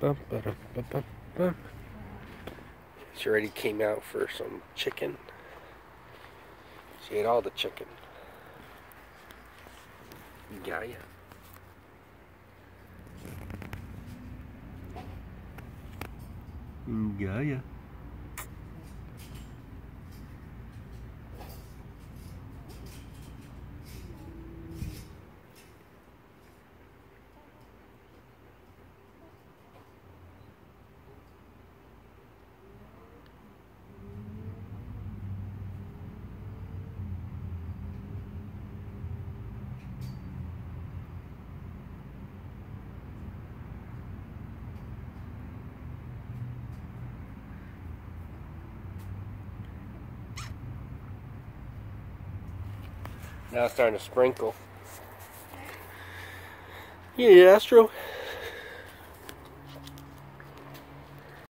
bum, bum, bum. She already came out for some chicken. She ate all the chicken. Gaea. Gaea. Now it's starting to sprinkle. Yeah, Astro.